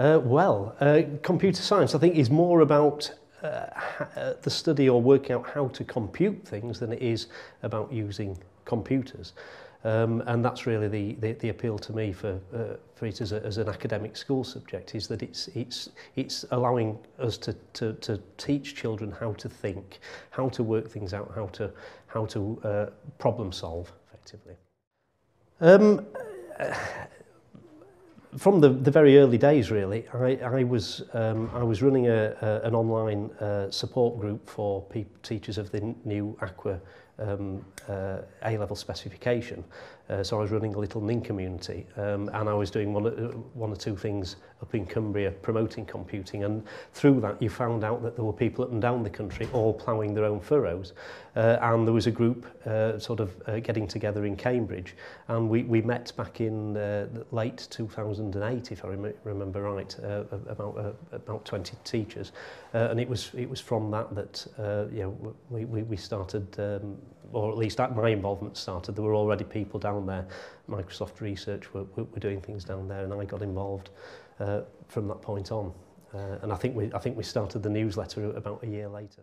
Uh, well, uh, computer science, I think, is more about uh, uh, the study or working out how to compute things than it is about using computers. Um, and that's really the, the, the appeal to me for, uh, for it as, a, as an academic school subject is that it's, it's, it's allowing us to, to, to teach children how to think, how to work things out, how to, how to uh, problem solve effectively. Um, from the, the very early days, really, I, I was um, I was running a, a, an online uh, support group for teachers of the new Aqua um, uh, A-level specification. Uh, so I was running a little NIN community um, and I was doing one, uh, one or two things up in Cumbria promoting computing and through that you found out that there were people up and down the country all ploughing their own furrows uh, and there was a group uh, sort of uh, getting together in Cambridge and we, we met back in uh, late 2008 if I rem remember right uh, about uh, about 20 teachers uh, and it was it was from that that uh, you know we, we, we started um, or at least at my involvement started, there were already people down there. Microsoft Research were, were, were doing things down there, and I got involved uh, from that point on. Uh, and I think we, I think we started the newsletter about a year later.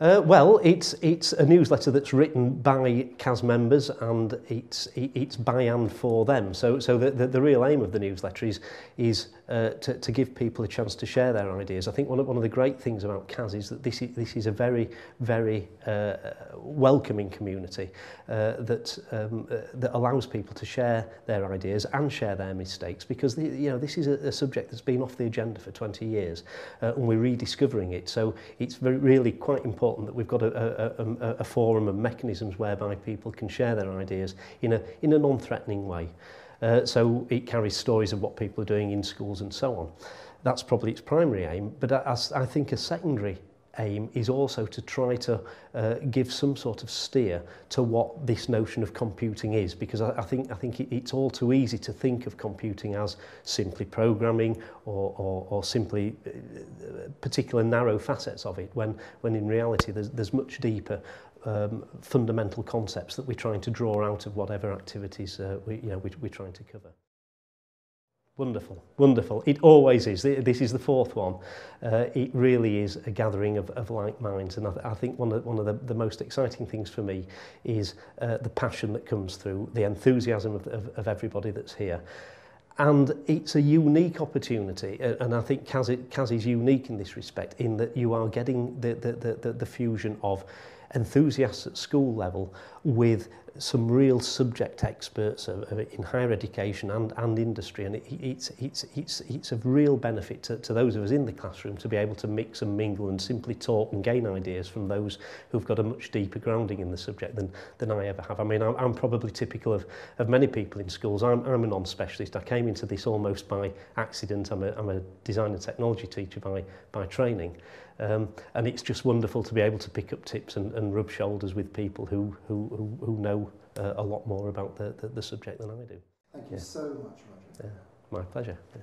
Uh, well, it's, it's a newsletter that's written by CAS members and it's, it's by and for them. So, so the, the, the real aim of the newsletter is, is uh, to, to give people a chance to share their ideas. I think one of, one of the great things about CAS is that this is, this is a very, very uh, welcoming community uh, that, um, uh, that allows people to share their ideas and share their mistakes because the, you know, this is a, a subject that's been off the agenda for 20 years uh, and we're rediscovering it. So it's very, really quite important important that we've got a, a, a, um, a forum and mechanisms whereby people can share their ideas in a, in a non-threatening way. Uh, so it carries stories of what people are doing in schools and so on. That's probably its primary aim, but I, I think a secondary aim is also to try to uh, give some sort of steer to what this notion of computing is because I, I think I think it, it's all too easy to think of computing as simply programming or, or, or simply uh, particular narrow facets of it when when in reality there's, there's much deeper um, fundamental concepts that we're trying to draw out of whatever activities uh, we, you know, we, we're trying to cover. Wonderful, wonderful. It always is. This is the fourth one. Uh, it really is a gathering of, of like minds. And I, th I think one of, one of the, the most exciting things for me is uh, the passion that comes through, the enthusiasm of, of, of everybody that's here. And it's a unique opportunity, and I think Kaz, Kaz is unique in this respect, in that you are getting the, the, the, the fusion of enthusiasts at school level with some real subject experts of, of in higher education and, and industry and it, it's, it's, it's, it's of real benefit to, to those of us in the classroom to be able to mix and mingle and simply talk and gain ideas from those who've got a much deeper grounding in the subject than, than I ever have. I mean, I'm, I'm probably typical of, of many people in schools. I'm, I'm a non-specialist. I came into this almost by accident. I'm a, I'm a design and technology teacher by, by training. Um, and it's just wonderful to be able to pick up tips and, and rub shoulders with people who, who, who, who know know uh, a lot more about the, the, the subject than I do. Thank you yeah. so much, Roger. Yeah, my pleasure. Yeah.